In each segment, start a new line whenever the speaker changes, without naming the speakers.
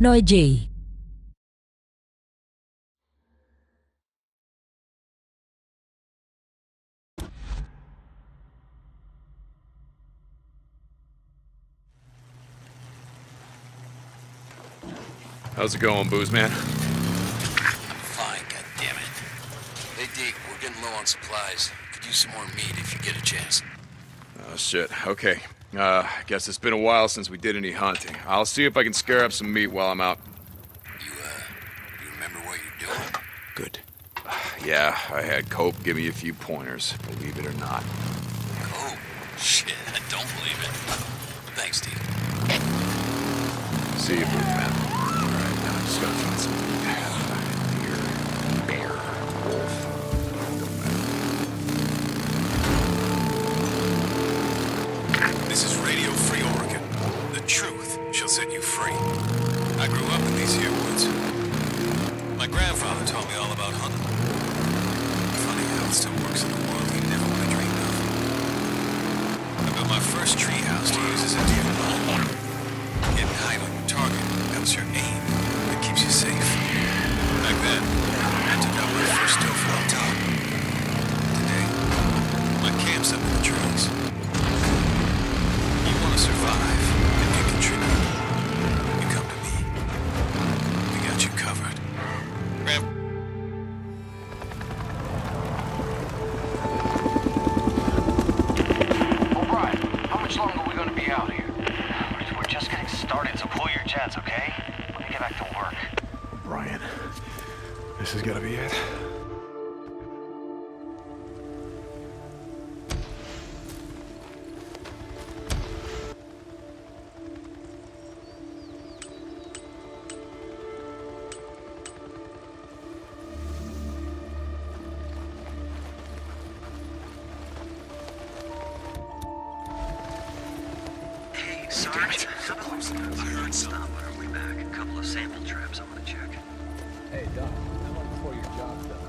Noi J.
How's it going, booze man?
Fine, goddammit. Hey, Deek, we're getting low on supplies. Could use some more meat if you get a chance.
Oh shit. Okay. Uh, I guess it's been a while since we did any hunting. I'll see if I can scare up some meat while I'm out.
You, uh, you remember what you're doing?
Good. Yeah, I had Cope give me a few pointers, believe it or not.
Oh, shit, I don't believe it. Thanks, Steve.
See you, booze man. Alright, now I just gotta find some
pull your jets, okay? Let me get back to work.
Brian, this is gonna be it.
Hey, Sarge. How about I heard stop couple of sample traps I want to check.
Hey, Doc, how long before your job's done?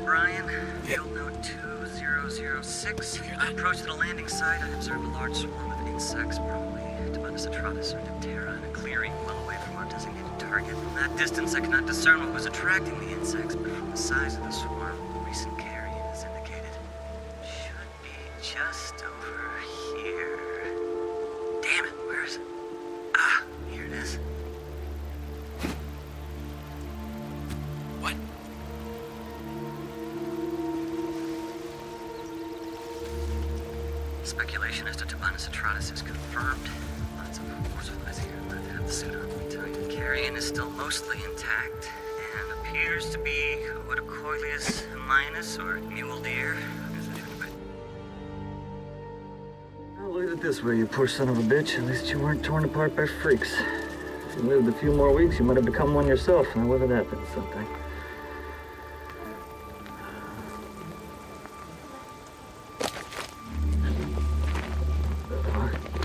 O'Brien, field note 2006. I approached the landing site. I observed a large swarm of insects, probably Tabanus atratus or Diptera, in a clearing well away from our designated target. From that distance, I could not discern what was attracting the insects, but from the size of the swarm, recent Speculation as to Tabanus atratus is confirmed. Lots of horseflies here. I've had the suit on me tight. Carrion is still mostly intact and appears to be Odocoileus hemionus or mule deer.
Look at it this way, you poor son of a bitch. At least you weren't torn apart by freaks. If you lived a few more weeks, you might have become one yourself. Now, whether that meant something.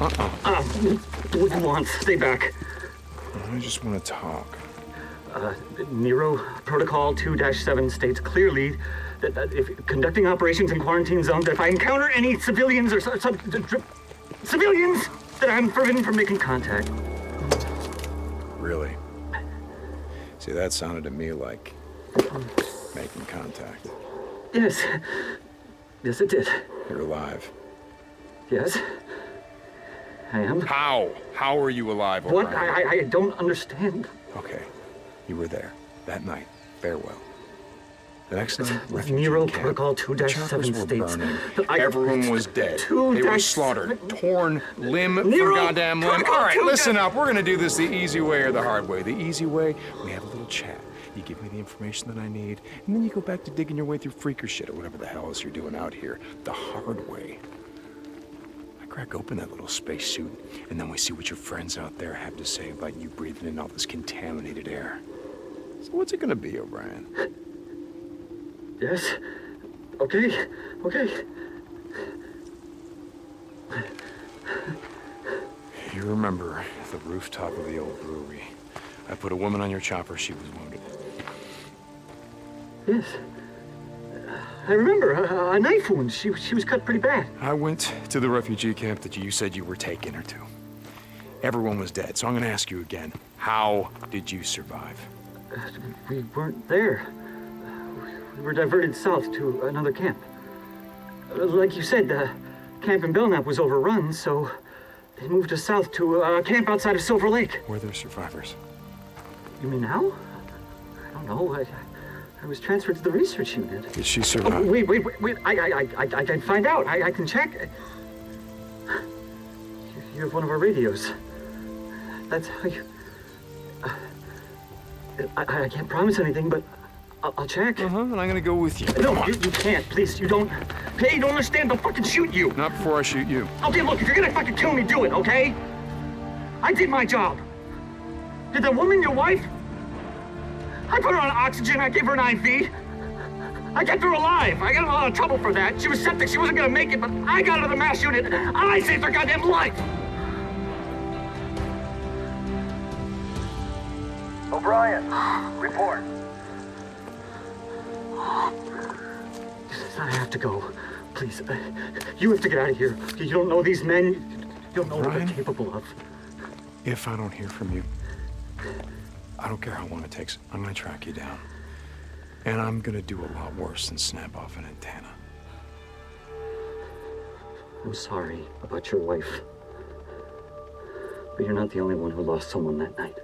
Uh-uh.
Ah, what do you want? Stay back.
I just want to talk.
Uh, NERO Protocol 2-7 states clearly that, that if conducting operations in quarantine zones, that if I encounter any civilians or civilians, that I'm forbidden from making contact.
Really? See, that sounded to me like making contact.
Yes. Yes, it did.
You're alive.
Yes. I am.
How? How are you alive,
What?
O'Brien?
I, I, I don't understand.
Okay. You were there. That night. Farewell. The next night,
NERO
camp,
Protocol
the
2-7 states
burning.
that I-
Everyone was dead. They were slaughtered, torn limb from goddamn limb. All right, listen up. We're gonna do this the easy way or the hard way. The easy way, we have a little chat. You give me the information that I need, and then you go back to digging your way through freaker shit or whatever the hell else you're doing out here. The hard way. Crack open that little spacesuit, and then we see what your friends out there have to say about you breathing in all this contaminated air. So what's it gonna be, O'Brien?
Yes? Okay, okay.
You remember the rooftop of the old brewery. I put a woman on your chopper, she was wounded.
Yes. I remember a, a knife wound. She, she was cut pretty bad.
I went to the refugee camp that you said you were taking her to. Everyone was dead, so I'm gonna ask you again. How did you survive?
Uh, we weren't there. We were diverted south to another camp. Uh, like you said, the camp in Belknap was overrun, so they moved us south to a camp outside of Silver Lake.
Were there survivors?
You mean now? I don't know. I, I was transferred to the research unit.
Did she
Oh,
survive?
wait, wait, wait, wait. I, I, I, I, I can find out. I, I can check. You- You have one of our radios. That's how you. Uh, I, I can't promise anything, but I'll, I'll check.
Uh-huh, and I'm gonna go with you.
No,
Come
you, you can't. Please, you don't. Hey, you don't understand. They'll fucking shoot you.
Not before I shoot you.
Okay, look, if you're gonna fucking kill me, do it, okay? I did my job. Did the woman your wife? I put her on oxygen. I gave her an IV. I kept her alive. I got in a lot of trouble for that. She was septic. She wasn't gonna make it, but I got her to the mass unit. I saved her goddamn life.
O'Brien, report.
I have to go. Please, uh, you have to get out of here. You don't know these men. You don't know what they're capable of.
If I don't hear from you, I don't care how long it takes. I'm gonna track you down. And I'm gonna do a lot worse than snap off an antenna.
I'm sorry about your wife. But you're not the only one who lost someone that night.